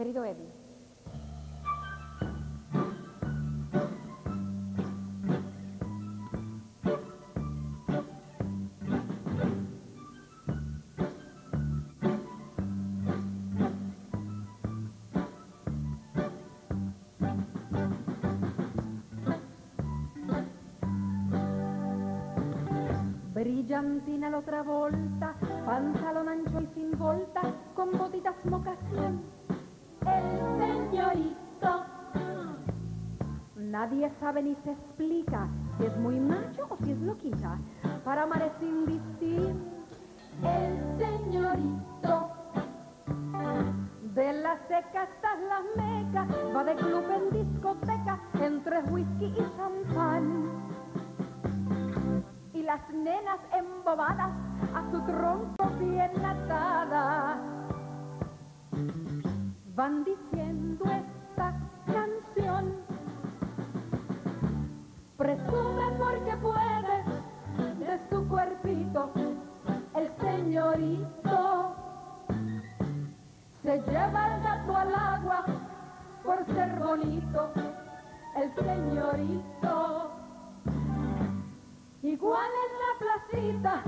Querido Eddie, volta, lo travolta, pantalonancio sin volta, con botita smocazione. El señorito. Nadie sabe ni se explica si es muy macho o si es loquita. Para amar es indistinto. El señorito. De la seca hasta la meca, va de club en discoteca, entre whisky y champán y las nenas embobadas a su tronco bien atada Presume porque puede de su cuerpito el señorito. Se lleva el gato al agua por ser bonito el señorito. Igual en la placita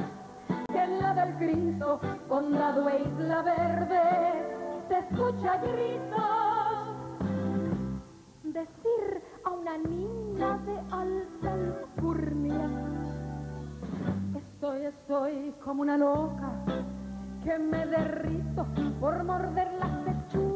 que en la del Cristo, condado e Isla Verde, se escucha gritos. Como una loca, que me derrito por morder las hechuras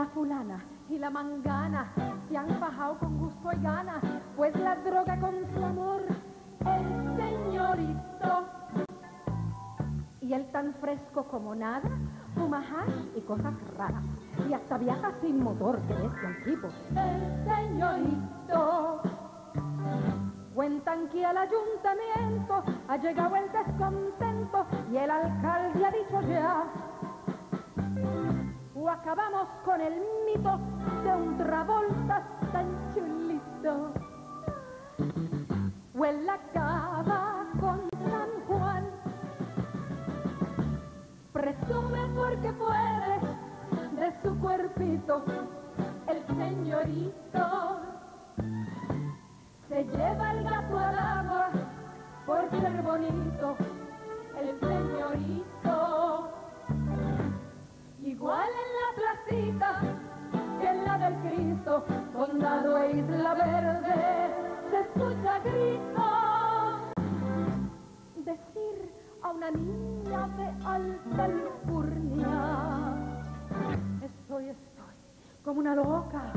La fulana y la mangana se han fajado con gusto y gana, pues la droga con su amor, el señorito. Y él tan fresco como nada, fuma hash y cosas raras, y hasta viaja sin motor, que es el. El señorito. Cuentan que al ayuntamiento ha llegado el descontento y el alcalde ha dicho ya el mito de un Travolta tan chulito. O él acaba con San Juan. Presume porque puede de su cuerpito el señorito. California. Estoy, estoy como una loca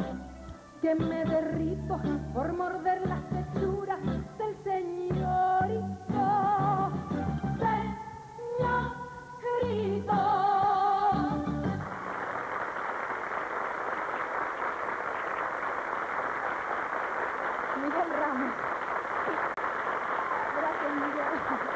que me derrito por morder las texturas del señorito. Señorito. Miguel Ramos. Gracias, Miguel.